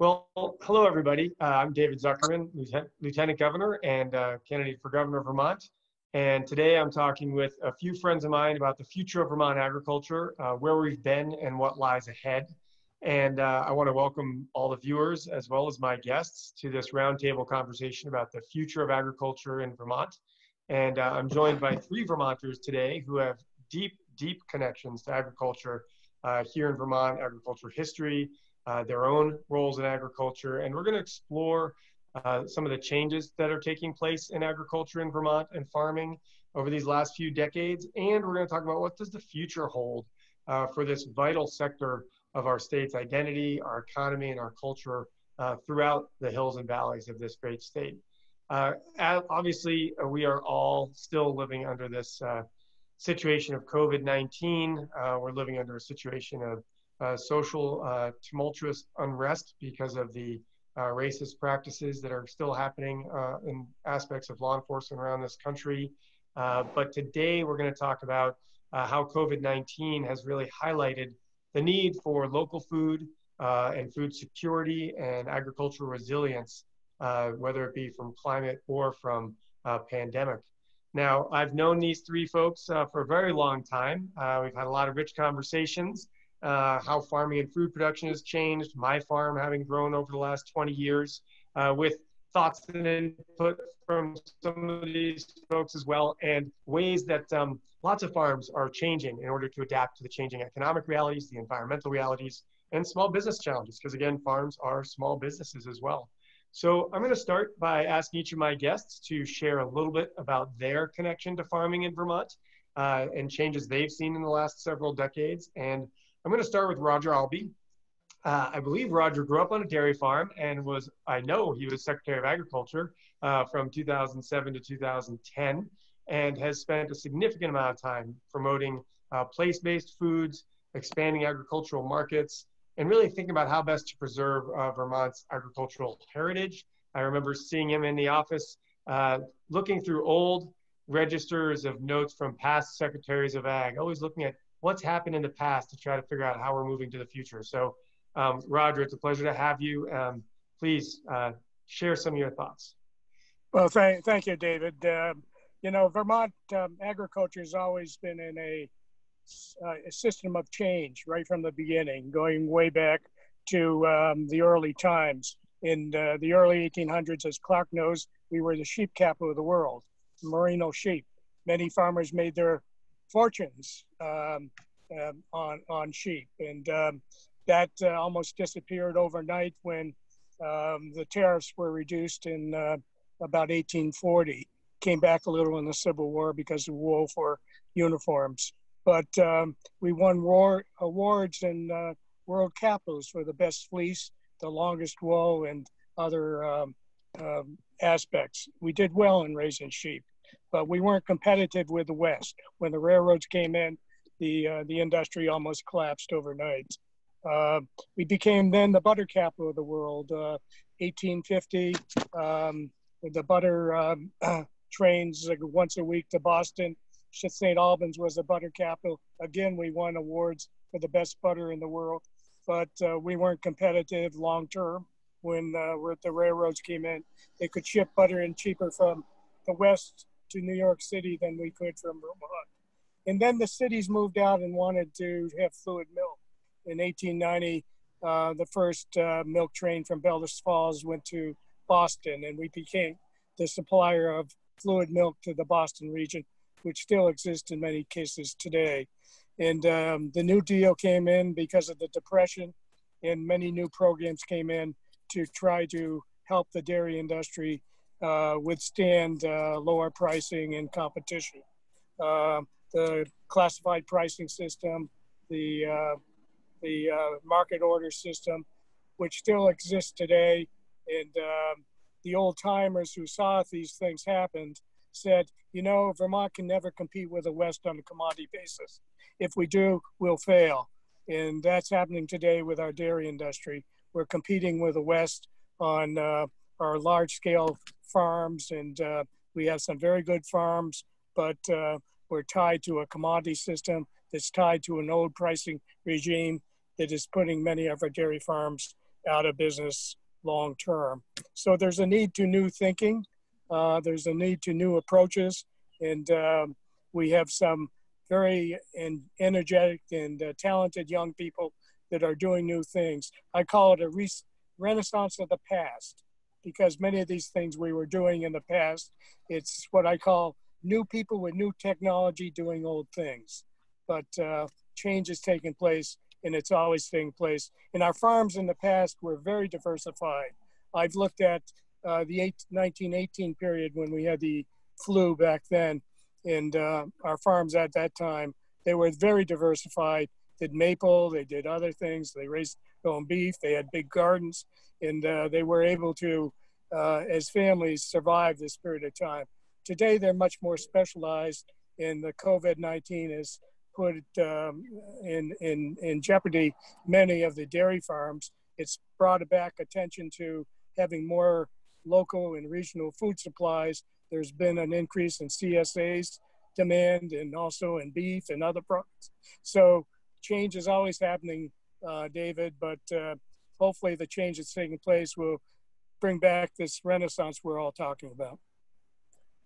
Well, hello, everybody. Uh, I'm David Zuckerman, Lieutenant, Governor and uh, candidate for Governor of Vermont. And today I'm talking with a few friends of mine about the future of Vermont agriculture, uh, where we've been and what lies ahead. And uh, I want to welcome all the viewers as well as my guests to this roundtable conversation about the future of agriculture in Vermont. And uh, I'm joined by three Vermonters today who have deep, deep connections to agriculture uh, here in Vermont, agriculture history, uh, their own roles in agriculture, and we're going to explore uh, some of the changes that are taking place in agriculture in Vermont and farming over these last few decades, and we're going to talk about what does the future hold uh, for this vital sector of our state's identity, our economy, and our culture uh, throughout the hills and valleys of this great state. Uh, obviously, we are all still living under this situation of COVID-19. we're living under a situation of social uh, tumultuous unrest because of the uh, racist practices that are still happening uh, in aspects of law enforcement around this country. Uh, but today we're going to talk about how COVID 19 has really highlighted the need for local food and food security and agricultural resilience, whether it be from climate or from pandemic. Now, I've known these three folks for a very long time. we've had a lot of rich conversations uh, how farming and food production has changed, my farm having grown over the last 20 years, uh, with thoughts and input from some of these folks as well, and ways that um, lots of farms are changing in order to adapt to the changing economic realities, the environmental realities, and small business challenges, because again, farms are small businesses as well. So I'm going to start by asking each of my guests to share a little bit about their connection to farming in Vermont uh, and changes they've seen in the last several decades. And I'm going to start with Roger Allbee. Uh, I believe Roger grew up on a dairy farm and was, I know he was Secretary of Agriculture uh, from 2007 to 2010 and has spent a significant amount of time promoting uh, place-based foods, expanding agricultural markets, and really thinking about how best to preserve uh, Vermont's agricultural heritage. I remember seeing him in the office uh, looking through old registers of notes from past secretaries of ag, always looking at what's happened in the past to try to figure out how we're moving to the future. So, um, Roger, it's a pleasure to have you. Um, please uh, share some of your thoughts. Well, thank, thank you, David. Uh, you know, Vermont um, agriculture has always been in a, uh, a, system of change right from the beginning, going way back to um, the early times. In uh, the early 1800s, as Clark knows, we were the sheep capital of the world, merino sheep. Many farmers made their fortunes um, um, on on sheep, and um, that uh, almost disappeared overnight when um, the tariffs were reduced in uh, about 1840. Came back a little in the Civil War because of wool for uniforms, but um, we won war awards in uh, world capitals for the best fleece, the longest wool, and other um, aspects. We did well in raising sheep but we weren't competitive with the West. When the railroads came in, the uh, the industry almost collapsed overnight. Uh, we became then the butter capital of the world. Uh, 1850, um, the butter um, trains once a week to Boston. St. Albans was the butter capital. Again, we won awards for the best butter in the world, but uh, we weren't competitive long term when uh, the railroads came in. They could ship butter in cheaper from the west to New York City than we could from Vermont. And then the cities moved out and wanted to have fluid milk. In 1890, uh, the first uh, milk train from Bellows Falls went to Boston, and we became the supplier of fluid milk to the Boston region, which still exists in many cases today. And um, the New Deal came in because of the Depression, and many new programs came in to try to help the dairy industry uh, withstand uh, lower pricing and competition. Uh, the classified pricing system, the, uh, the uh, market order system, which still exists today, and um, the old timers who saw these things happen said, you know, Vermont can never compete with the West on a commodity basis. If we do, we'll fail. And that's happening today with our dairy industry. We're competing with the West on our large scale farms, and uh, we have some very good farms, but uh, we're tied to a commodity system that's tied to an old pricing regime that is putting many of our dairy farms out of business long term. So there's a need to new thinking. Uh, there's a need to new approaches, and um, we have some very energetic and uh, talented young people that are doing new things. I call it a re- renaissance of the past because many of these things we were doing in the past, it's what I call new people with new technology doing old things. But uh, change is taking place and it's always taking place. And our farms in the past were very diversified. I've looked at uh, the eight, 1918 period when we had the flu back then, and uh, our farms at that time, they were very diversified. Did maple, they did other things. They raised own beef. They had big gardens, and uh, they were able to, uh, as families, survive this period of time. Today, they're much more specialized, and the COVID-19 has put um, in, in, in jeopardy many of the dairy farms. It's brought back attention to having more local and regional food supplies. There's been an increase in CSA's demand and also in beef and other products. So change is always happening, uh, David, but uh, hopefully the change that's taking place will bring back this renaissance we're all talking about.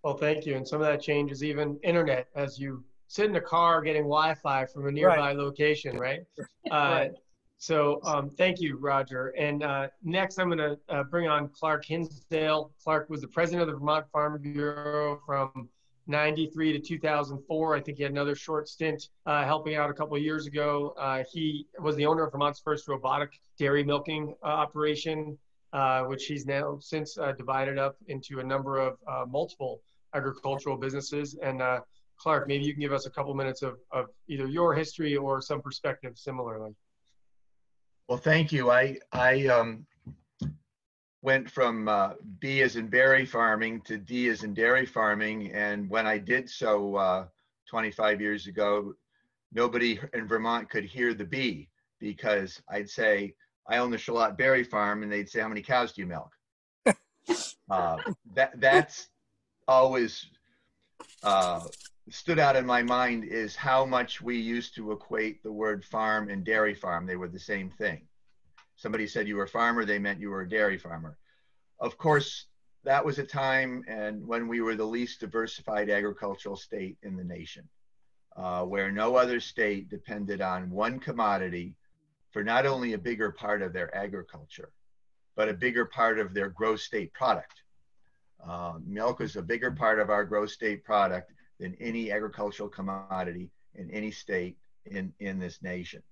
Well, thank you. And some of that change is even internet, as you sit in a car getting Wi-Fi from a nearby right. location, right? Uh, right. So um, thank you, Roger. And uh, next, I'm going to uh, bring on Clark Hinsdale. Clark was the president of the Vermont Farm Bureau from 93 to 2004. I think he had another short stint uh, helping out a couple of years ago. Uh, he was the owner of Vermont's first robotic dairy milking uh, operation, uh, which he's now since divided up into a number of multiple agricultural businesses. And Clark, maybe you can give us a couple minutes of, of either your history or some perspective similarly. Well, thank you. I, I um, went from uh, B as in berry farming to D as in dairy farming. And when I did so uh, 25 years ago, nobody in Vermont could hear the B because I'd say, I own the Charlotte Berry Farm, and they'd say, How many cows do you milk? uh, that, that's always uh, stood out in my mind is how much we used to equate the word farm and dairy farm. They were the same thing. Somebody said you were a farmer, they meant you were a dairy farmer. Of course, that was a time and when we were the least diversified agricultural state in the nation, uh, where no other state depended on one commodity for not only a bigger part of their agriculture, but a bigger part of their gross state product. Uh, milk is a bigger part of our gross state product than any agricultural commodity in any state in, in this nation.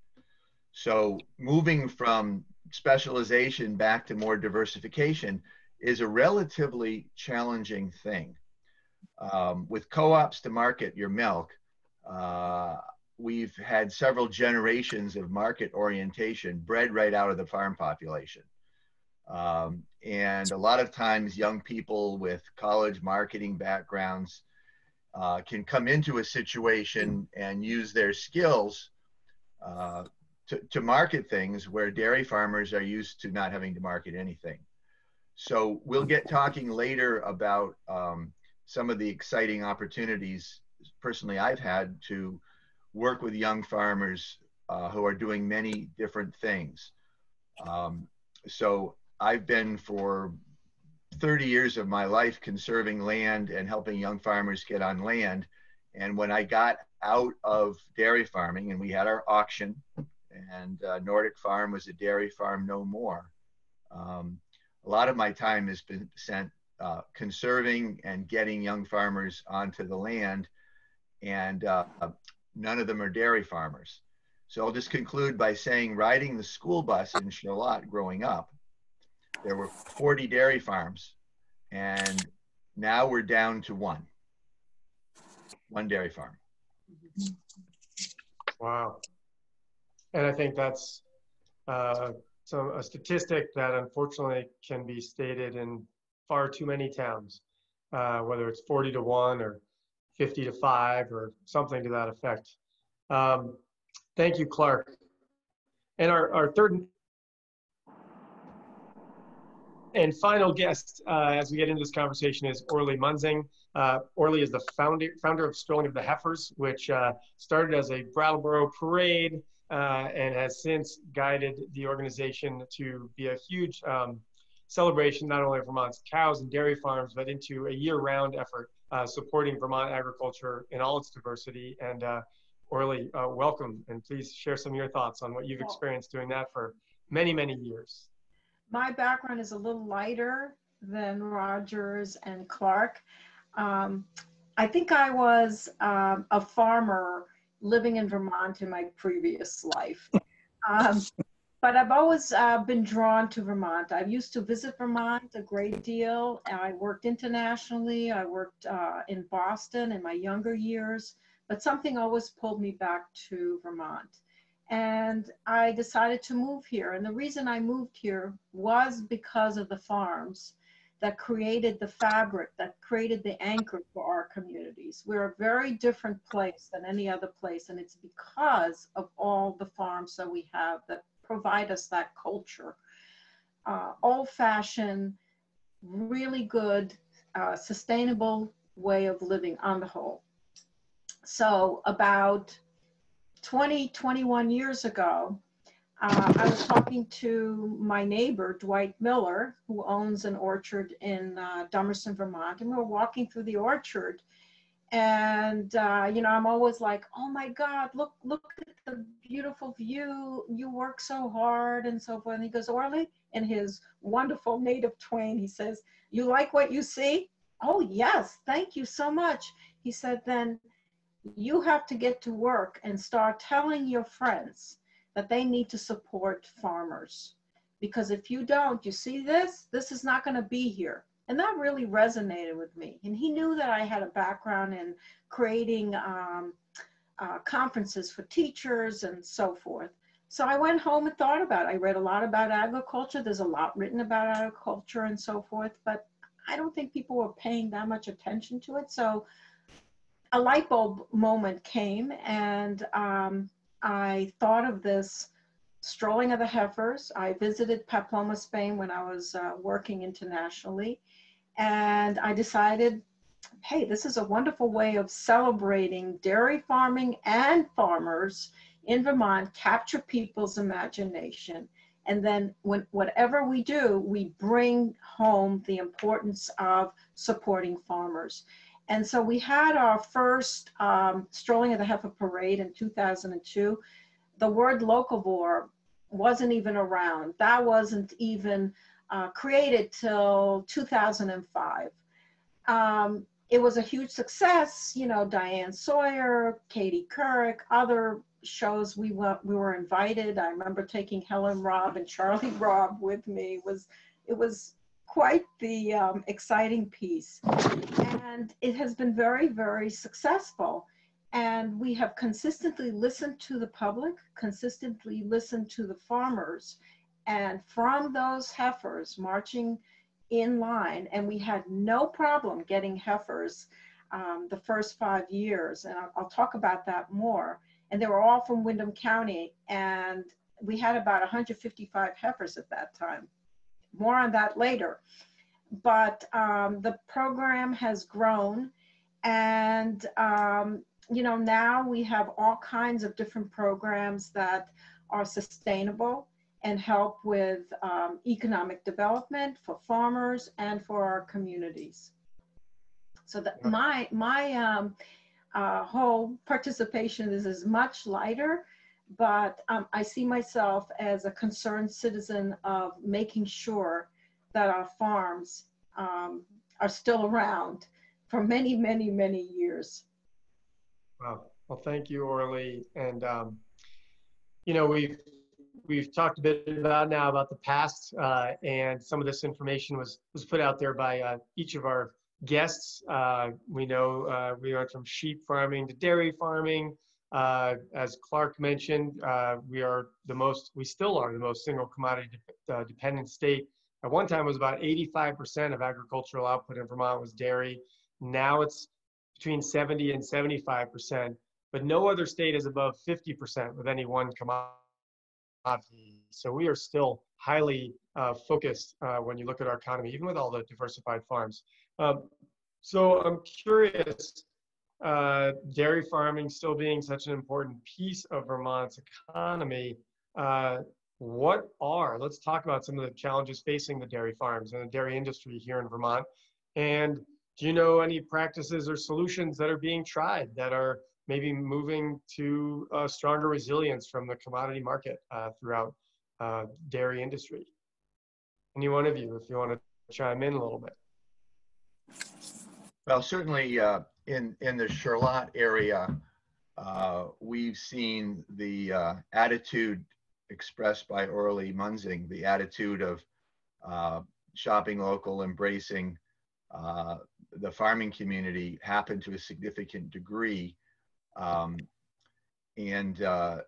So moving from specialization back to more diversification is a relatively challenging thing. Um, with co-ops to market your milk, uh, we've had several generations of market orientation bred right out of the farm population. Um, and a lot of times young people with college marketing backgrounds uh, can come into a situation and use their skills uh, to, to market things where dairy farmers are used to not having to market anything. So we'll get talking later about um, some of the exciting opportunities personally I've had to work with young farmers uh, who are doing many different things. Um, so I've been for 30 years of my life conserving land and helping young farmers get on land. And when I got out of dairy farming and we had our auction, and uh, Nordic Farm was a dairy farm no more, um, a lot of my time has been spent uh, conserving and getting young farmers onto the land, and uh, none of them are dairy farmers. So I'll just conclude by saying riding the school bus in Charlotte growing up, there were 40 dairy farms, and now we're down to one. One dairy farm. Wow. And I think that's uh, so a statistic that unfortunately can be stated in far too many towns, uh, whether it's 40 to 1 or 50 to 5 or something to that effect. Um, thank you, Clark. And our, our third and final guest uh, as we get into this conversation is Orly Munzing. Uh, Orly is the founder, founder of Strolling of the Heifers, which uh, started as a Brattleboro parade uh, and has since guided the organization to be a huge um, celebration, not only of Vermont's cows and dairy farms, but into a year-round effort uh, supporting Vermont agriculture in all its diversity. And uh, Orly, uh, welcome, and please share some of your thoughts on what you've experienced doing that for many, many years. My background is a little lighter than Rogers and Clark. Um, I think I was um, a farmer living in Vermont in my previous life. Um, but I've always uh, been drawn to Vermont. I used to visit Vermont a great deal. I worked internationally. I worked uh, in Boston in my younger years, but something always pulled me back to Vermont. And I decided to move here. And the reason I moved here was because of the farms that created the fabric, that created the anchor for our communities. We're a very different place than any other place, and it's because of all the farms that we have that provide us that culture. Uh, old fashioned, really good, uh, sustainable way of living on the whole. So about 20, 21 years ago, uh, I was talking to my neighbor, Dwight Miller, who owns an orchard in uh, Dummerston, Vermont, and we were walking through the orchard. And uh, you know i'm always like oh my god look look at the beautiful view. You work so hard and so forth. And he goes orly in his wonderful native twain he says you like what you see? Oh yes thank you so much. He said then you have to get to work and start telling your friends that they need to support farmers because if you don't you see this this is not going to be here and that really resonated with me. And he knew that I had a background in creating um, uh, conferences for teachers and so forth. So I went home and thought about it. I read a lot about agriculture. There's a lot written about agriculture and so forth, but I don't think people were paying that much attention to it. So a light bulb moment came and um, I thought of this strolling of the heifers. I visited Pamplona, Spain when I was uh, working internationally. And I decided, hey, this is a wonderful way of celebrating dairy farming and farmers in Vermont, capture people's imagination. And then when, whatever we do, we bring home the importance of supporting farmers. And so we had our first um, Strolling of the Heifer Parade in 2002. The word locavore wasn't even around. That wasn't even uh, created till 2005. Um, it was a huge success. You know, Diane Sawyer, Katie Couric, other shows we were, we were invited. I remember taking Helen Robb and Charlie Robb with me. It was, it was quite the um, exciting piece. And it has been very, very successful. And we have consistently listened to the public, consistently listened to the farmers, and from those heifers marching in line, and we had no problem getting heifers um, the first five years, and I'll, I'll, talk about that more. And they were all from Windham County, and we had about 155 heifers at that time. More on that later. But um, the program has grown, and um, you know now we have all kinds of different programs that are sustainable and help with um, economic development for farmers and for our communities. So that my my um, uh, whole participation is, is much lighter, but um, I see myself as a concerned citizen of making sure that our farms um, are still around for many, many, many years. Wow. Well, thank you, Orly. And, um, you know, we've we've talked a bit about now about the past, uh, and some of this information was was put out there by uh, each of our guests. Uh, we know uh, we went from sheep farming to dairy farming. Uh, as Clark mentioned, uh, we are the most, we still are the most single commodity de dependent state. At one time, it was about 85% of agricultural output in Vermont was dairy. Now it's between 70 and 75%, but no other state is above 50% with any one commodity so we are still highly uh, focused uh, when you look at our economy, even with all the diversified farms. Um, so I'm curious, uh, dairy farming still being such an important piece of Vermont's economy, uh, what are, let's talk about some of the challenges facing the dairy farms and the dairy industry here in Vermont. And do you know any practices or solutions that are being tried that are maybe moving to a stronger resilience from the commodity market uh, throughout uh, dairy industry? Any one of you, if you want to chime in a little bit. Well, certainly uh, in in the Charlotte area, uh, we've seen the uh, attitude expressed by Orly Munzing, the attitude of uh, shopping local, embracing uh, the farming community, happen to a significant degree, um, and uh,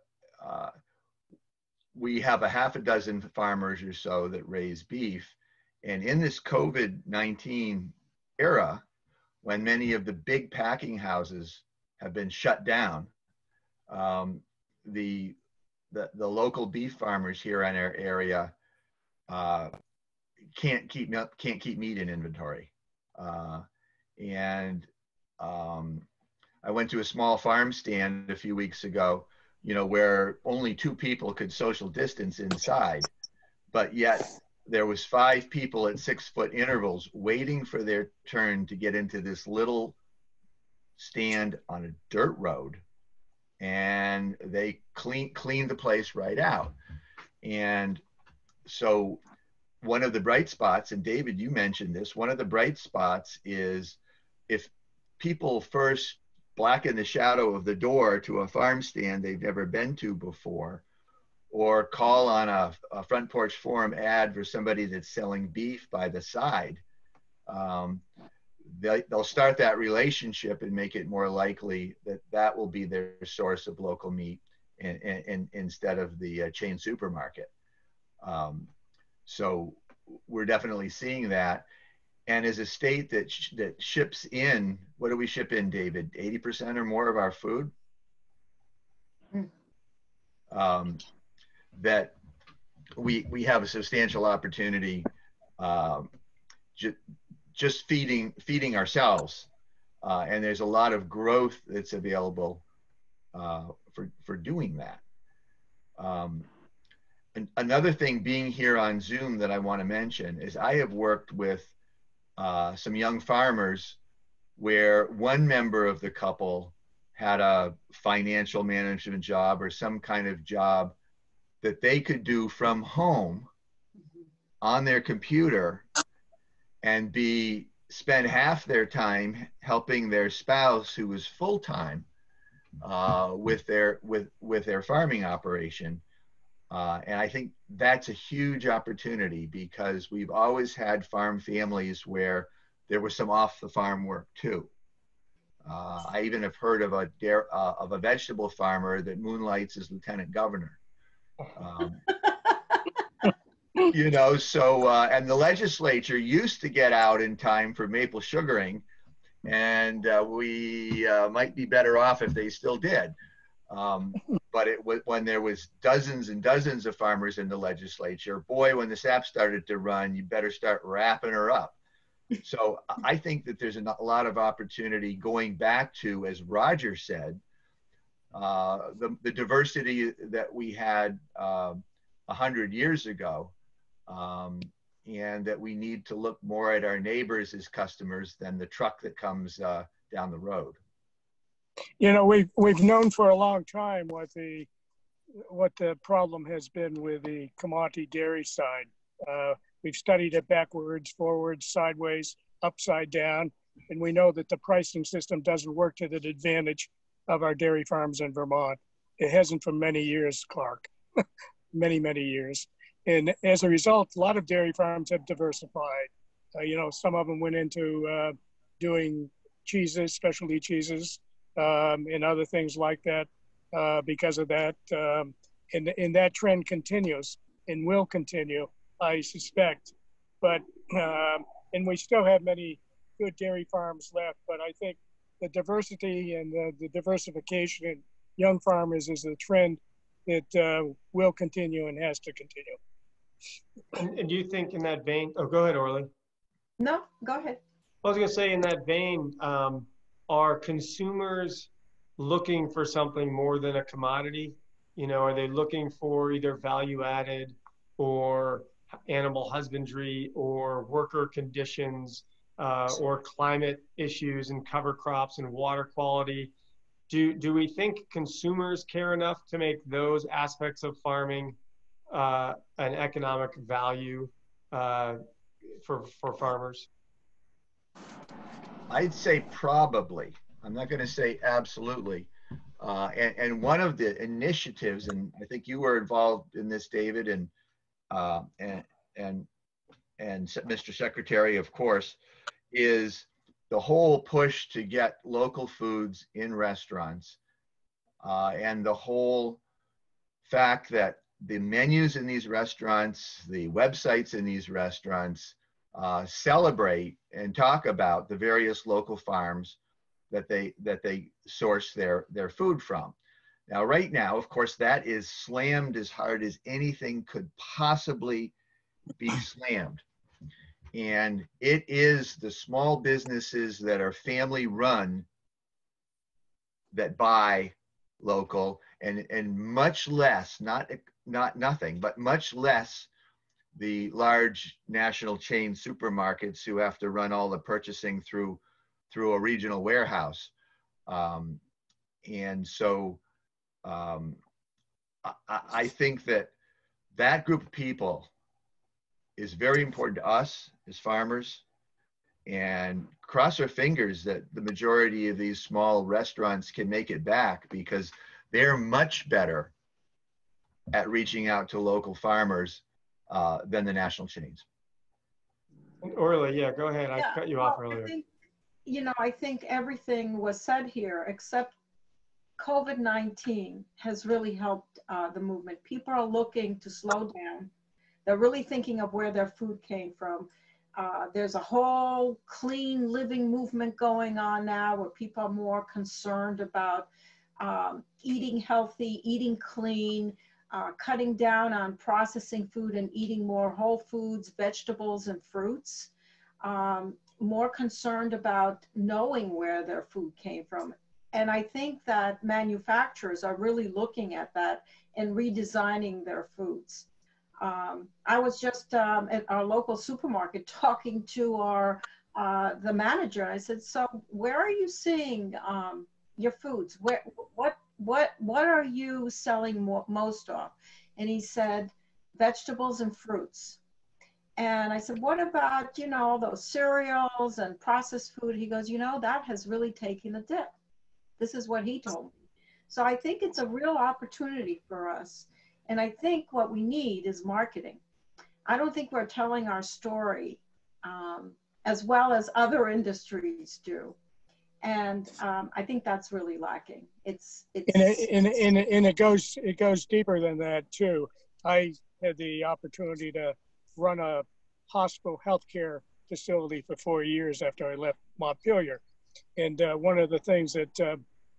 we have a half a dozen farmers or so that raise beef. And in this COVID 19 era, when many of the big packing houses have been shut down, um, the, the, the local beef farmers here in our area uh, can't keep can't keep meat in inventory. Uh, and um, I went to a small farm stand a few weeks ago you know, where only two people could social distance inside, but yet there was five people at six foot intervals waiting for their turn to get into this little stand on a dirt road and they clean cleaned the place right out. And so one of the bright spots and david you mentioned this one of the bright spots is if people first blacken the shadow of the door to a farm stand they've never been to before, or call on a, a front porch forum ad for somebody that's selling beef by the side. Um, they, will start that relationship and make it more likely that that will be their source of local meat and, and, and instead of the uh, chain supermarket. Um, so we're definitely seeing that and as a state that sh- that ships in what do we ship in david 80% or more of our food mm. um, that we we have a substantial opportunity um, ju- just feeding feeding ourselves uh, and there's a lot of growth that's available uh, for for doing that. Um, another thing being here on zoom that i want to mention is i have worked with uh, some young farmers where one member of the couple had a financial management job or some kind of job that they could do from home on their computer and be spend half their time helping their spouse who was full time uh, with their with with their farming operation uh, and I think that's a huge opportunity because we've always had farm families where there was some off the farm work too. Uh, I even have heard of a dare, uh, of a vegetable farmer that moonlights as lieutenant governor. Um, you know, so uh, and the legislature used to get out in time for maple sugaring, and uh, we uh, might be better off if they still did. Um, but it was when there was dozens and dozens of farmers in the legislature. Boy, when the sap started to run, you better start wrapping her up. So I think that there's a lot of opportunity going back to, as Roger said, uh, the, the diversity that we had uh, uh, hundred years ago, um, and that we need to look more at our neighbors as customers than the truck that comes uh, down the road you know we've we've known for a long time what the what the problem has been with the commodity dairy side. Uh, we've studied it backwards, forwards, sideways, upside down, and we know that the pricing system doesn't work to the advantage of our dairy farms in Vermont. It hasn't for many years, Clark, many many years, and as a result, a lot of dairy farms have diversified. Uh, you know, some of them went into uh, doing cheeses, specialty cheeses um, and other things like that uh, because of that. Um, and, and that trend continues and will continue, I suspect. But, um, and we still have many good dairy farms left, but I think the diversity and the, the diversification in young farmers is a trend that uh, will continue and has to continue. And, and do you think in that vein, oh, go ahead, Orly. No, go ahead. I was going to say in that vein, um, are consumers looking for something more than a commodity? You know, are they looking for either value added or animal husbandry or worker conditions uh, or climate issues and cover crops and water quality? Do, do we think consumers care enough to make those aspects of farming uh, an economic value uh, for, for farmers? I'd say probably. I'm not going to say absolutely. Uh, and, and, one of the initiatives, and I think you were involved in this, David, and uh, and and and Mr. Secretary, of course, is the whole push to get local foods in restaurants, uh, and the whole fact that the menus in these restaurants, the websites in these restaurants, uh, celebrate and talk about the various local farms that they that they source their their food from. Now, right now, of course, that is slammed as hard as anything could possibly be slammed. And it is the small businesses that are family run that buy local and, and much less, not, not nothing, but much less the large national chain supermarkets who have to run all the purchasing through through a regional warehouse. Um, and so um, I, I think that that group of people is very important to us as farmers and cross our fingers that the majority of these small restaurants can make it back because they're much better at reaching out to local farmers uh, than the national chains. Orly, yeah, go ahead. I cut you well, off I earlier. think, You know, I think everything was said here, except COVID-19 has really helped uh, the movement. People are looking to slow down. They're really thinking of where their food came from. Uh, there's a whole clean living movement going on now where people are more concerned about um, eating healthy, eating clean, uh, cutting down on processing food and eating more whole foods, vegetables, and fruits. Um, more concerned about knowing where their food came from. And I think that manufacturers are really looking at that and redesigning their foods. Um, I was just um, at our local supermarket talking to our uh, the manager. I said, "So where are you seeing um, your foods? Where what what what are you selling mo- most of?" And he said, "Vegetables and fruits." And I said, what about, you know, those cereals and processed food? He goes, you know, that has really taken a dip. This is what he told me. So I think it's a real opportunity for us. And I think what we need is marketing. I don't think we're telling our story um, as well as other industries do. And um, I think that's really lacking. It's, it's and it, and, and, and it goes it goes deeper than that too. I had the opportunity to run a hospital healthcare facility for four years after I left Montpelier. And uh, one of the things that uh,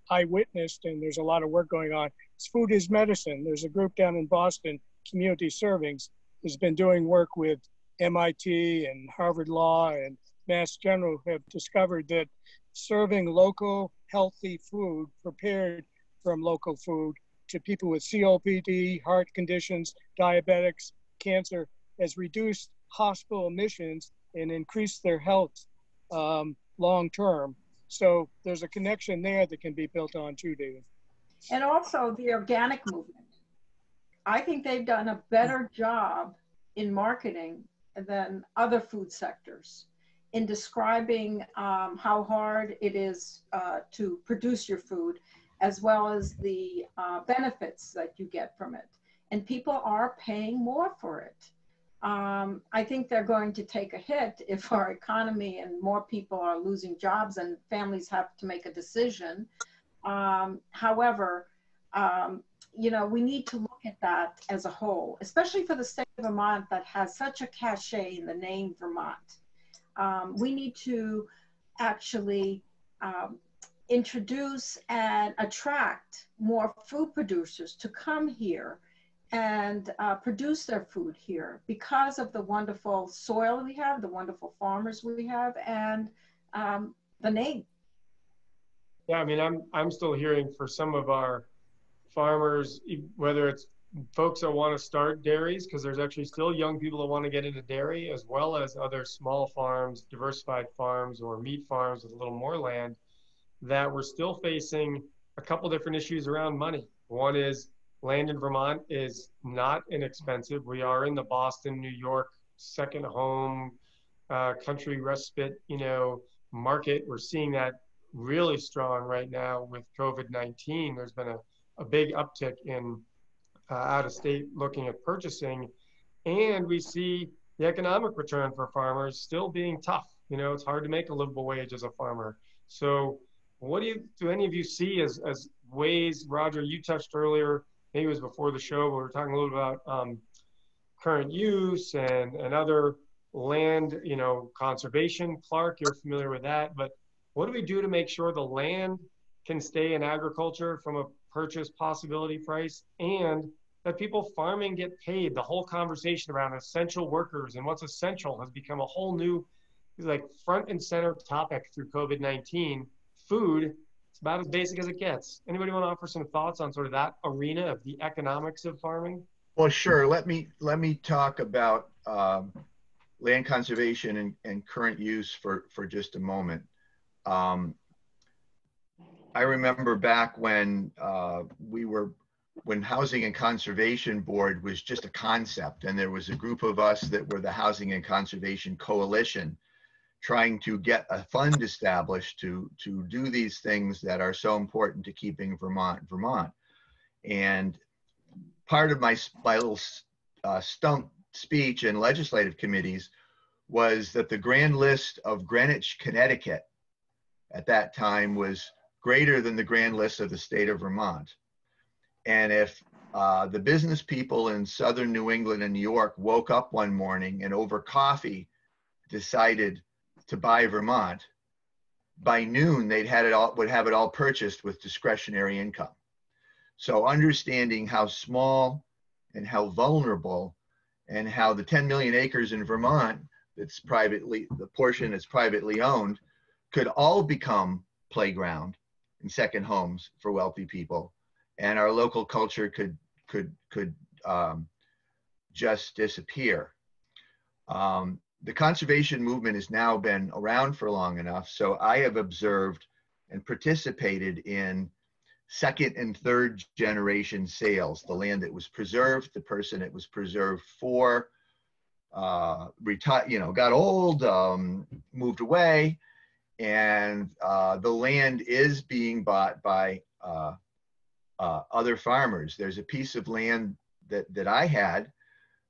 I witnessed, and there's a lot of work going on, is food is medicine. There's a group down in Boston, Community Servings, has been doing work with MIT and Harvard Law and Mass General have discovered that serving local healthy food prepared from local food to people with COPD, heart conditions, diabetics, cancer has reduced hospital admissions and increased their health um, long term. So there's a connection there that can be built on too, David. And also the organic movement. I think they've done a better job in marketing than other food sectors in describing um, how hard it is uh, to produce your food, as well as the uh, benefits that you get from it. And people are paying more for it. Um, I think they're going to take a hit if our economy and more people are losing jobs and families have to make a decision. Um, however, um, you know, we need to look at that as a whole, especially for the state of Vermont that has such a cachet in the name Vermont. Um, we need to actually um, introduce and attract more food producers to come here and uh, produce their food here because of the wonderful soil we have, the wonderful farmers we have, and um, the name. Yeah, I mean, I'm I'm still hearing for some of our farmers, whether it's folks that want to start dairies, because there's actually still young people that want to get into dairy, as well as other small farms, diversified farms, or meat farms with a little more land, that we're still facing a couple different issues around money. One is land in Vermont is not inexpensive. We are in the Boston, New York second home uh, country respite, you know, market. We're seeing that really strong right now with COVID-19. There's been a, a big uptick in uh, out of state looking at purchasing. And we see the economic return for farmers still being tough. You know, it's hard to make a livable wage as a farmer. So what do you, do any of you see as, as ways, Roger, you touched earlier, maybe it was before the show, but we were talking a little about um, current use and, and other land, you know, conservation. Clark, you're familiar with that, but what do we do to make sure the land can stay in agriculture from a purchase possibility price and that people farming get paid? The whole conversation around essential workers and what's essential has become a whole new, like front and center topic through COVID-19. Food, it's about as basic as it gets. Anybody want to offer some thoughts on sort of that arena of the economics of farming? Well, sure. Let me let me talk about um, land conservation and, and current use for for just a moment. Um, I remember back when uh, we were when Housing and Conservation Board was just a concept, and there was a group of us that were the Housing and Conservation Coalition, trying to get a fund established to to do these things that are so important to keeping Vermont Vermont. And part of my my little uh, stump speech in legislative committees was that the grand list of Greenwich, Connecticut, at that time was greater than the grand list of the state of Vermont. And if uh, the business people in southern New England and New York woke up one morning and over coffee decided to buy Vermont, by noon they'd had it all would have it all purchased with discretionary income. So understanding how small and how vulnerable and how the 10 million acres in Vermont that's privately the portion that's privately owned could all become playground and second homes for wealthy people and our local culture could could could um, just disappear um, the conservation movement has now been around for long enough so i have observed and participated in second and third generation sales the land that was preserved the person it was preserved for uh, retired, you know, got old, um, moved away, and uh, the land is being bought by uh, uh, other farmers. There's a piece of land that that I had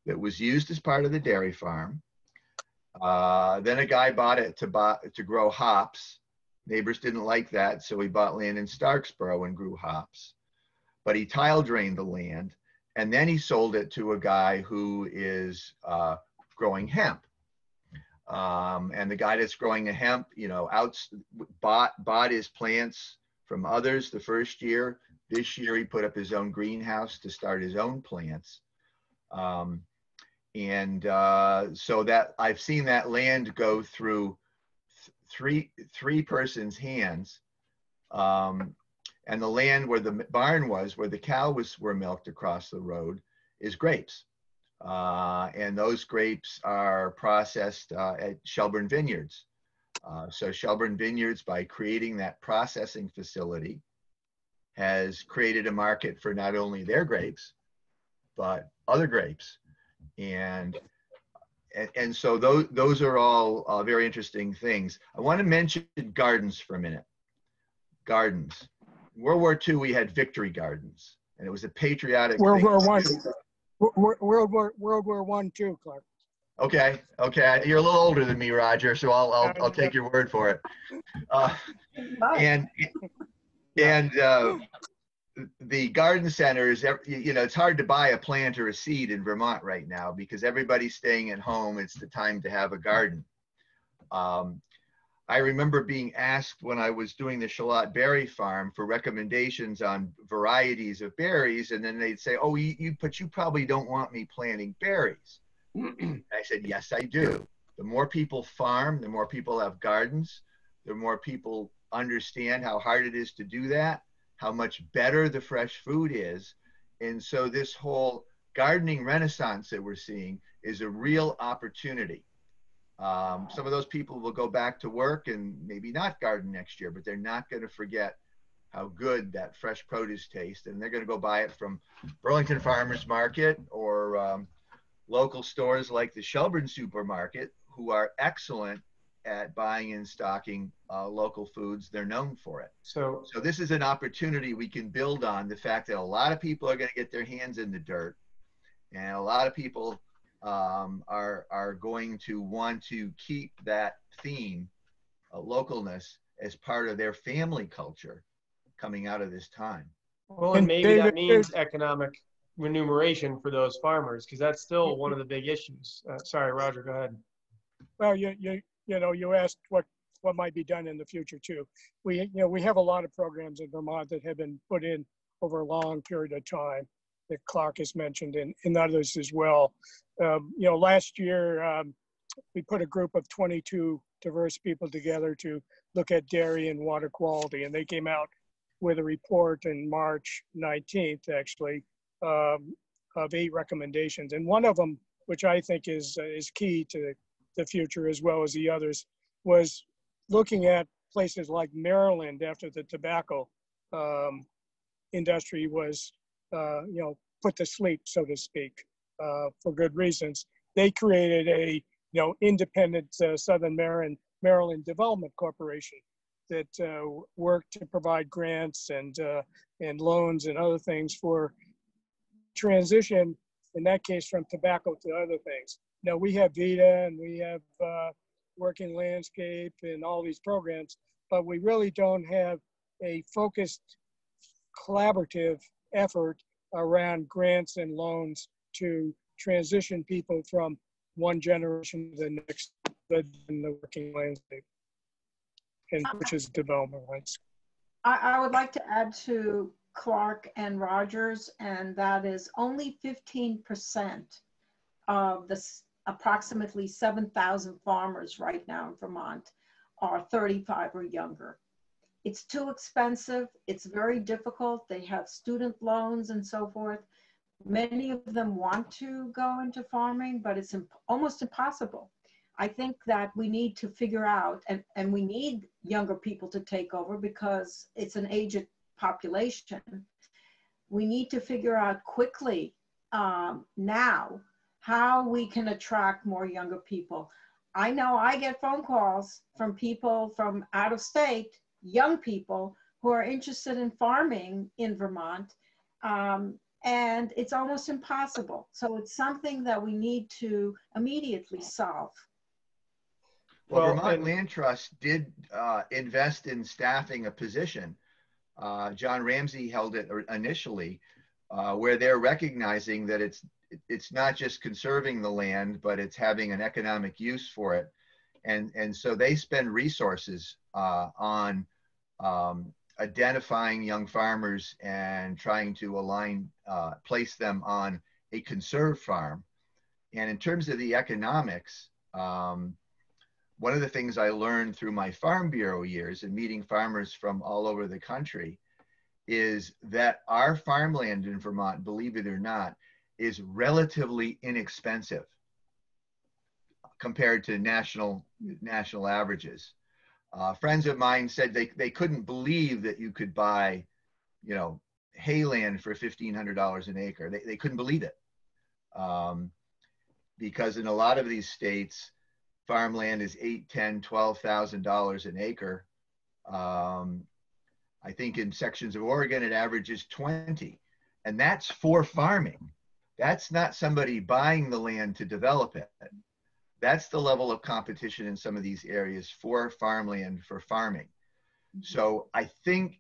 that was used as part of the dairy farm. Uh, then a guy bought it to buy to grow hops. Neighbors didn't like that, so he bought land in Starksboro and grew hops. But he tile drained the land, and then he sold it to a guy who is uh, growing hemp. Um, and the guy that's growing the hemp, you know, out bought bought his plants from others the first year. This year he put up his own greenhouse to start his own plants. Um, and uh, so that I've seen that land go through th- three three persons' hands. Um, and the land where the barn was, where the cow was were milked across the road, is grapes. Uh, and those grapes are processed uh, at Shelburne Vineyards. Uh, so Shelburne Vineyards, by creating that processing facility, has created a market for not only their grapes, but other grapes. And and, and so those those are all uh, very interesting things. I want to mention gardens for a minute. Gardens. World War II, we had victory gardens, and it was a patriotic. World thing. War One. World War World War One too, Clark. Okay, okay. You're a little older than me, Roger, so I'll I'll, I'll take your word for it. Uh, and and uh, the garden centers, you know, it's hard to buy a plant or a seed in Vermont right now because everybody's staying at home. It's the time to have a garden. Um, I remember being asked when I was doing the Charlotte Berry Farm for recommendations on varieties of berries, and then they'd say, "Oh, you, you but you probably don't want me planting berries." I said, "Yes, I do. The more people farm, the more people have gardens, the more people understand how hard it is to do that, how much better the fresh food is. And so this whole gardening renaissance that we're seeing is a real opportunity. Um, some of those people will go back to work and maybe not garden next year, but they're not going to forget how good that fresh produce tastes. And they're going to go buy it from Burlington Farmers Market or um, local stores like the Shelburne Supermarket, who are excellent at buying and stocking uh, local foods. They're known for it. So, So this is an opportunity we can build on the fact that a lot of people are going to get their hands in the dirt, and a lot of people um, are are going to want to keep that theme, uh, localness, as part of their family culture, coming out of this time. well, and And maybe that means economic remuneration for those farmers, because that's still one of the big issues. Uh, sorry, Roger, go ahead. Well, you, you, you know, you asked what, what might be done in the future too. We, you know, we have a lot of programs in Vermont that have been put in over a long period of time that Clark has mentioned and, and others as well. Um, you know, last year, um, we put a group of 22 diverse people together to look at dairy and water quality, and they came out with a report in March 19th, actually, um, of eight recommendations. And one of them, which I think is, is key to the future as well as the others, was looking at places like Maryland after the tobacco um, industry was, uh, you know, put to sleep, so to speak, uh, for good reasons. They created a, you know, independent uh, Southern Maryland, Maryland Development Corporation that uh, worked to provide grants and uh, and loans and other things for transition. In that case, from tobacco to other things. Now we have VITA and we have uh, Working Landscape and all these programs, but we really don't have a focused collaborative effort around grants and loans to transition people from one generation to the next in the working landscape, and which is development rights. I, I would like to add to Clark and Rogers, and that is only 15% of the approximately 7,000 farmers right now in Vermont are 35 or younger. It's too expensive. It's very difficult. They have student loans and so forth. Many of them want to go into farming, but it's imp- almost impossible. I think that we need to figure out, and, and we need younger people to take over because it's an aged population. We need to figure out quickly um, now how we can attract more younger people. I know I get phone calls from people from out of state, young people who are interested in farming in Vermont. Um, and it's almost impossible. So it's something that we need to immediately solve. Well, Well, Vermont and- Land Trust did uh, invest in staffing a position. Uh, John Ramsey held it initially, uh, where they're recognizing that it's it's not just conserving the land, but it's having an economic use for it, and and so they spend resources uh, on um, identifying young farmers and trying to align uh, place them on a conserved farm. And in terms of the economics. Um, one of the things I learned through my Farm Bureau years and meeting farmers from all over the country is that our farmland in Vermont, believe it or not, is relatively inexpensive compared to national national averages. Uh, friends of mine said they, they couldn't believe that you could buy, you know, hayland for $1,500 an acre. They, they couldn't believe it. Um, because in a lot of these states, farmland is eight, ten, twelve thousand dollars an acre. Um, I think in sections of Oregon it averages twenty, and that's for farming. That's not somebody buying the land to develop it. That's the level of competition in some of these areas for farmland for farming. Mm-hmm. So I think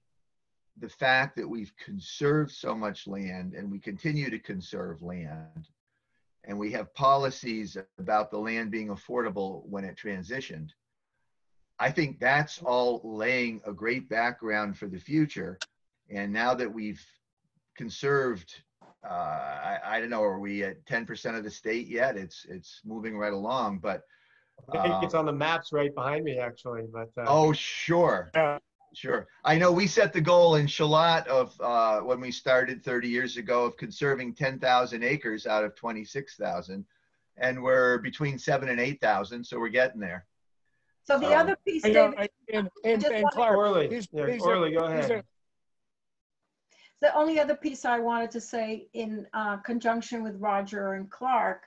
the fact that we've conserved so much land and we continue to conserve land and we have policies about the land being affordable when it transitioned. I think that's all laying a great background for the future. And now that we've conserved, uh, I, I don't know, are we at 10% of the state yet? It's it's moving right along, but I think it's on the maps right behind me, actually, but. uh, oh, sure. Yeah. Sure. I know we set the goal in Charlotte of, uh, when we started 30 years ago of conserving 10,000 acres out of 26,000. And we're between seven and 8,000, so we're getting there. So the Um, other piece, I know, David, I- and, and, just and Clark, Orly, these- yeah, these are- Orly, go these ahead. are- the only other piece I wanted to say in uh, conjunction with Roger and Clark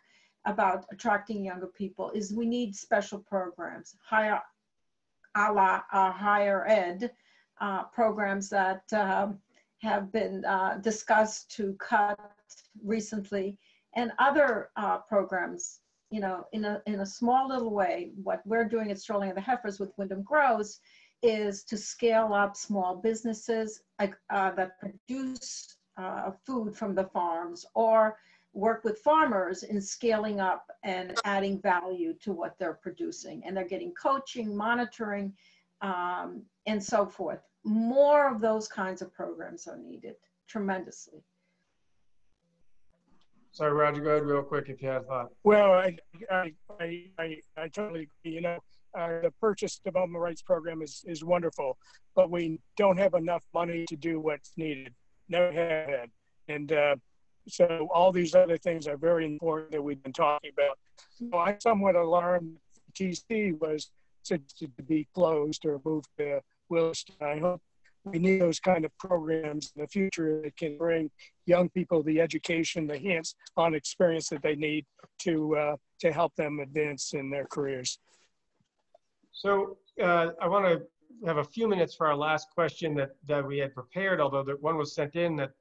about attracting younger people is we need special programs, higher, a la uh, higher ed uh, programs that um, have been uh, discussed to cut recently and other uh, programs, you know, in a, in a small little way, what we're doing at Strolling of the Heifers with Windham Grows is to scale up small businesses uh, that produce uh, food from the farms or work with farmers in scaling up and adding value to what they're producing. And they're getting coaching, monitoring, um, and so forth. More of those kinds of programs are needed tremendously. Sorry, Roger, go ahead real quick if you had a thought. Well, I, I, I, I, I totally agree. You know, uh, the purchase development rights program is, is wonderful, but we don't have enough money to do what's needed. Never have had. And uh, so all these other things are very important that we've been talking about. So I'm somewhat alarmed. TC was suggested to be closed or moved to Williston. I hope we need those kind of programs in the future that can bring young people the education, the hands-on experience that they need to uh, to help them advance in their careers. So uh, I want to have a few minutes for our last question that, that we had prepared, although that one was sent in that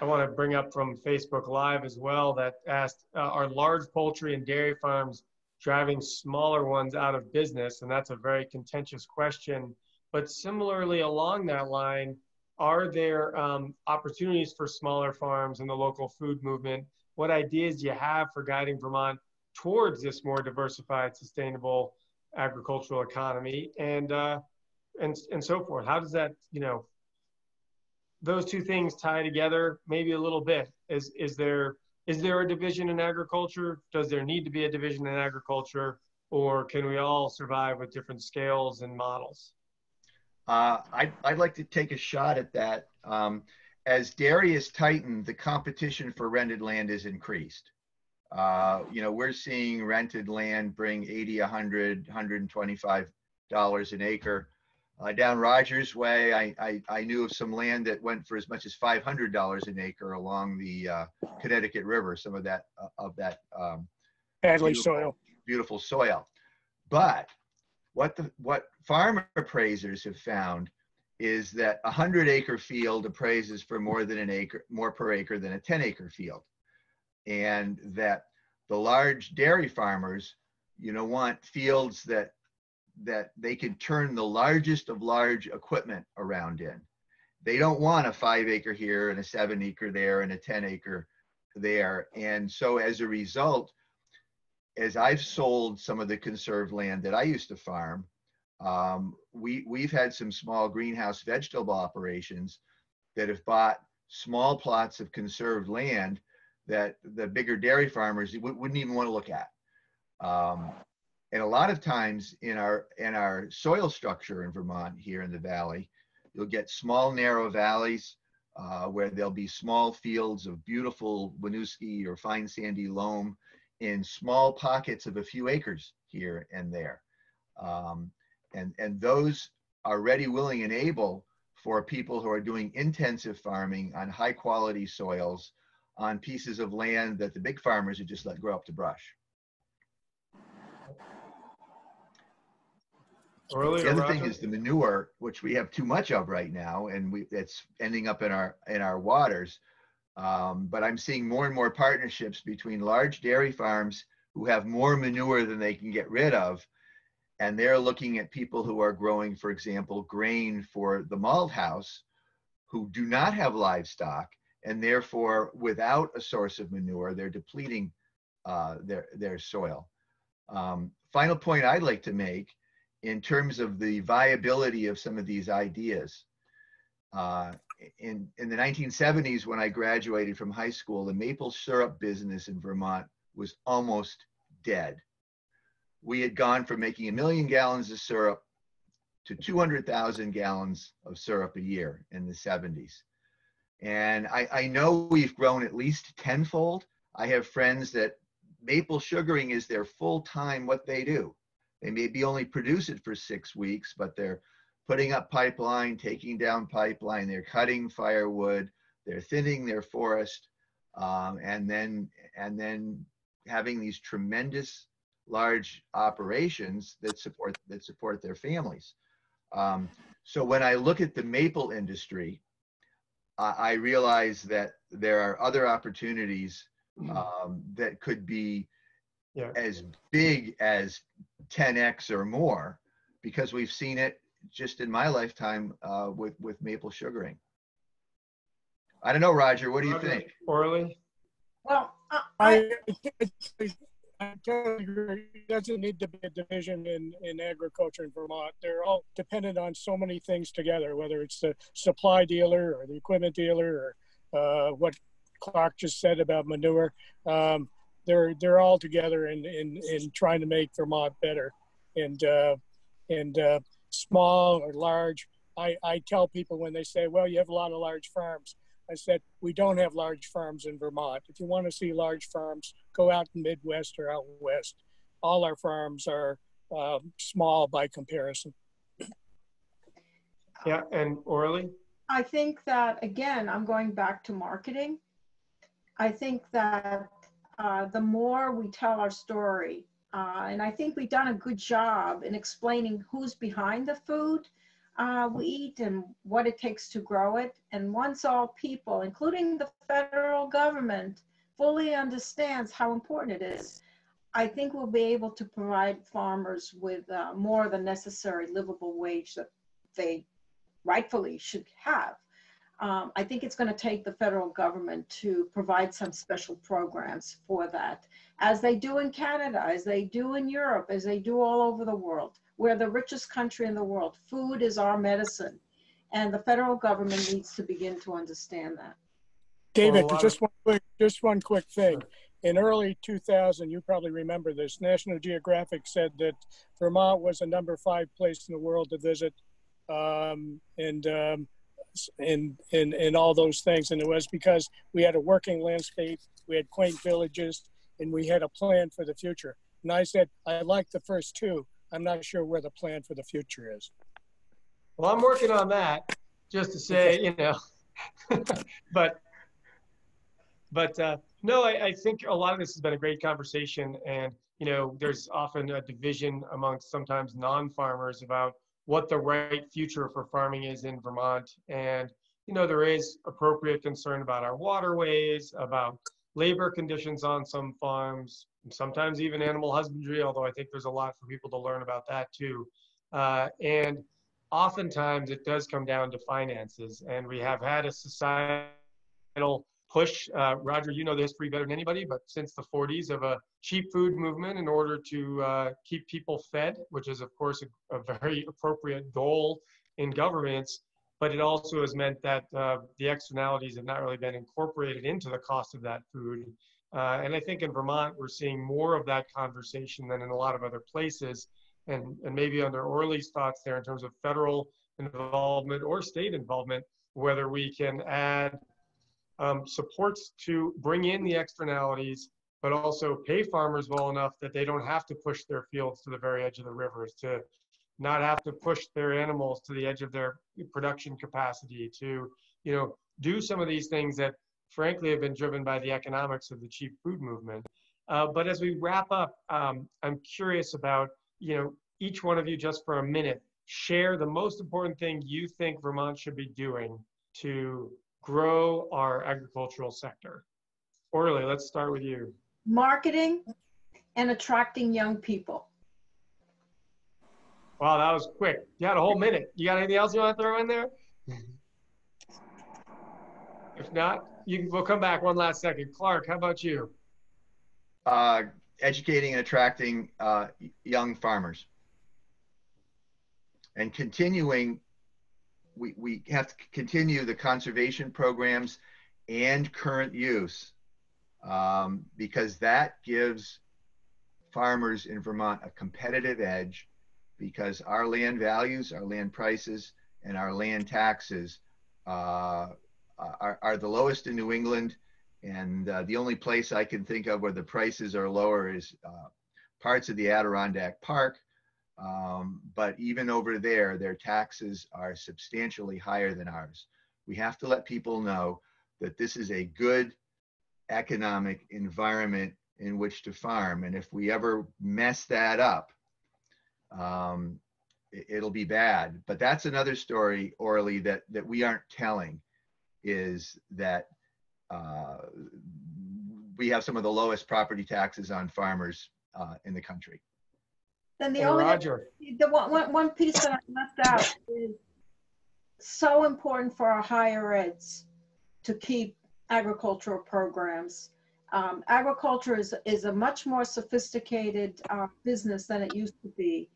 I want to bring up from Facebook Live as well that asked, uh, are large poultry and dairy farms driving smaller ones out of business? And that's a very contentious question. But similarly along that line, are there um, opportunities for smaller farms in the local food movement? What ideas do you have for guiding Vermont towards this more diversified, sustainable agricultural economy and uh, and and so forth. How does that you know those two things tie together? Maybe a little bit. Is is there is there a division in agriculture? Does there need to be a division in agriculture, or can we all survive with different scales and models? Uh, I'd, I'd like to take a shot at that. Um, as dairy is tightened, the competition for rented land is increased. Uh, you know, we're seeing rented land bring 80, 100, 125 dollars an acre. Uh, down Rogers Way, I, I, I knew of some land that went for as much as $500 an acre along the uh, Connecticut River. Some of that uh, of that um, Badly beautiful- soil. beautiful soil. But what the what farm appraisers have found is that a hundred acre field appraises for more than an acre, more per acre than a 10 acre field. And that the large dairy farmers, you know, want fields that that they can turn the largest of large equipment around in. They don't want a five acre here and a seven acre there and a 10 acre there. And so as a result, as I've sold some of the conserved land that I used to farm, um, we we've had some small greenhouse vegetable operations that have bought small plots of conserved land that the bigger dairy farmers wouldn't even want to look at. Um, and a lot of times in our in our soil structure in Vermont here in the valley, you'll get small narrow valleys uh, where there'll be small fields of beautiful Winooski or fine sandy loam in small pockets of a few acres here and there. Um, and, and those are ready, willing, and able for people who are doing intensive farming on high quality soils on pieces of land that the big farmers have just let grow up to brush. Earlier, The other thing is the manure, which we have too much of right now, and we, it's ending up in our, in our waters. Um, but I'm seeing more and more partnerships between large dairy farms who have more manure than they can get rid of. And they're looking at people who are growing, for example, grain for the malt house, who do not have livestock, and therefore, without a source of manure, they're depleting uh, their their soil. Um, final point I'd like to make in terms of the viability of some of these ideas. Uh, in, in the 1970s, when I graduated from high school, the maple syrup business in Vermont was almost dead. We had gone from making a million gallons of syrup to 200,000 gallons of syrup a year in the 70s. And I, I know we've grown at least tenfold. I have friends that maple sugaring is their full time what they do. They maybe only produce it for six weeks, but they're putting up pipeline, taking down pipeline, they're cutting firewood, they're thinning their forest, um, and then and then having these tremendous large operations that support that support their families. Um, so when I look at the maple industry, I, I realize that there are other opportunities um, that could be Yeah. as big as 10x or more, because we've seen it just in my lifetime uh, with with maple sugaring. I don't know, Roger. What do you Roger, think? Orly? Well, I, I, I, totally agree. It doesn't need to be a division in, in agriculture in Vermont. They're all dependent on so many things together, whether it's the supply dealer or the equipment dealer or uh, what Clark just said about manure. Um, they're they're all together in, in, in trying to make Vermont better. And uh, and uh, small or large, I, I tell people when they say, well, you have a lot of large farms. I said, we don't have large farms in Vermont. If you want to see large farms, go out in Midwest or out west. All our farms are um, small by comparison. Yeah, and Orly? I think that, again, I'm going back to marketing. I think that uh, the more we tell our story, uh, and I think we've done a good job in explaining who's behind the food uh, we eat and what it takes to grow it. And once all people, including the federal government, fully understands how important it is, I think we'll be able to provide farmers with uh, more than necessary livable wage that they rightfully should have. Um, I think it's going to take the federal government to provide some special programs for that, as they do in Canada, as they do in Europe, as they do all over the world. We're the richest country in the world. Food is our medicine. And the federal government needs to begin to understand that. David, lot just one quick, just one quick thing. In early 2000, you probably remember this. National Geographic said that Vermont was a number five place in the world to visit, um, and um, and and and all those things. And it was because we had a working landscape, we had quaint villages, and we had a plan for the future. And I said I like the first two. I'm not sure where the plan for the future is. Well, I'm working on that, just to say, you know, but, but, uh, no, I, I think a lot of this has been a great conversation and, you know, there's often a division amongst sometimes non-farmers about what the right future for farming is in Vermont. And, you know, there is appropriate concern about our waterways, about labor conditions on some farms, sometimes even animal husbandry, although I think there's a lot for people to learn about that too. Uh, and oftentimes it does come down to finances. And we have had a societal push. Uh, Roger, you know the history better than anybody, but since the 40s of a cheap food movement in order to uh, keep people fed, which is, of course, a, a, very appropriate goal in governments. But it also has meant that uh, the externalities have not really been incorporated into the cost of that food. Uh, and I think in Vermont, we're seeing more of that conversation than in a lot of other places. And, and maybe under Orly's thoughts there in terms of federal involvement or state involvement, whether we can add um, supports to bring in the externalities, but also pay farmers well enough that they don't have to push their fields to the very edge of the rivers, to not have to push their animals to the edge of their production capacity, to you know do some of these things that frankly have been driven by the economics of the cheap food movement. Uh, but as we wrap up, um, I'm curious about you know each one of you just for a minute share the most important thing you think Vermont should be doing to grow our agricultural sector? Orly, let's start with you. Marketing and attracting young people. Wow, that was quick. You had a whole minute. You got anything else you want to throw in there? if not, you we'll come back one last second. Clark, how about you? Uh, educating and attracting uh, young farmers and continuing we, we have to continue the conservation programs and current use um, because that gives farmers in Vermont a competitive edge because our land values, our land prices, and our land taxes uh, are, are the lowest in New England. And uh, the only place I can think of where the prices are lower is uh, parts of the Adirondack Park. Um, but even over there, their taxes are substantially higher than ours. We have to let people know that this is a good economic environment in which to farm. And if we ever mess that up, um, it- it'll be bad. But that's another story, Orly that, that we aren't telling is that uh, we have some of the lowest property taxes on farmers uh, in the country. Then the Hey, only, Roger, the one, one, one piece that I left out is so important for our higher eds to keep agricultural programs. Um, agriculture is, is a much more sophisticated, uh, business than it used to be.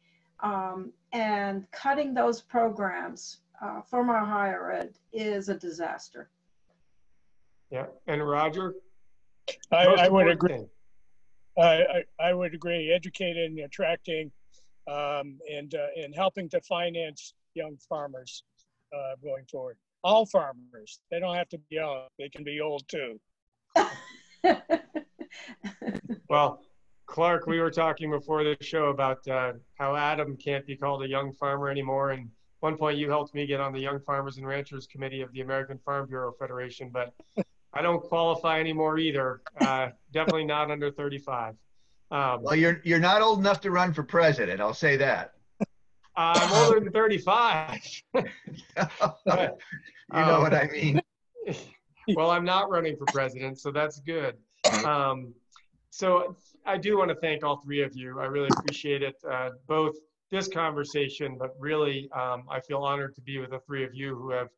Um, and cutting those programs, uh, from our higher ed is a disaster. yeah, and Roger? I, I would agree. I, I, I would agree. Educating, attracting, um, and, uh, and helping to finance young farmers, uh, going forward. All farmers, they don't have to be young, they can be old too. Well, Clark, we were talking before the show about uh, how Adam can't be called a young farmer anymore. And one point you helped me get on the Young Farmers and Ranchers Committee of the American Farm Bureau Federation, but I don't qualify anymore either. Uh, definitely not under 35. Um, Well, you're, you're not old enough to run for president, I'll say that. I'm older than 35. You know what I mean? well, I'm not running for president, so that's good. Um, so I do want to thank all three of you. I really appreciate it, uh, both this conversation, but really, um, I feel honored to be with the three of you who have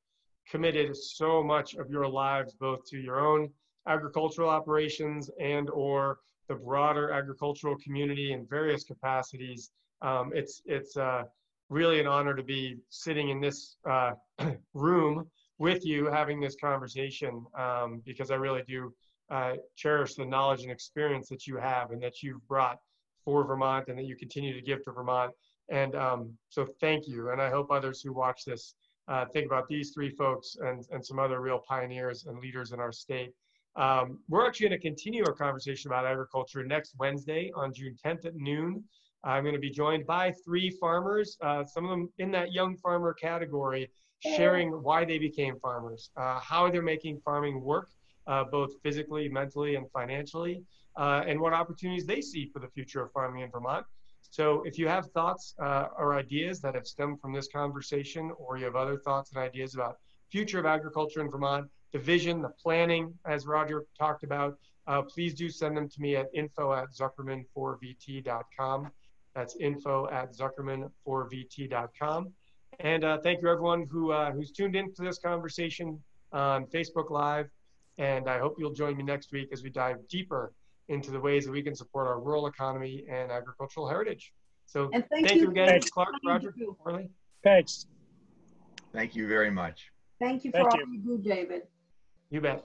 committed so much of your lives, both to your own agricultural operations and or the broader agricultural community in various capacities. Um, it's it's uh, really an honor to be sitting in this uh, room with you having this conversation um, because I really do uh, cherish the knowledge and experience that you have and that you've brought for Vermont and that you continue to give to Vermont. And um, so thank you. And I hope others who watch this uh, think about these three folks and, and some other real pioneers and leaders in our state. Um, we're actually going to continue our conversation about agriculture next Wednesday on June 10th at noon. I'm going to be joined by three farmers, uh, some of them in that young farmer category, sharing why they became farmers, uh, how they're making farming work, uh, both physically, mentally, and financially, uh, and what opportunities they see for the future of farming in Vermont. So if you have thoughts uh, or ideas that have stemmed from this conversation, or you have other thoughts and ideas about future of agriculture in Vermont, the vision, the planning, as Roger talked about, uh, please do send them to me at info at zuckerman4vt.com. That's info at zuckerman4vt.com. And uh, thank you everyone who uh, who's tuned in to this conversation on Facebook Live. And I hope you'll join me next week as we dive deeper into the ways that we can support our rural economy and agricultural heritage. So And thank thank you you. again, Thanks. Clark, Roger, you. Orly. Thanks. Thank you very much. Thank you for Thank all you. you do, David. You bet.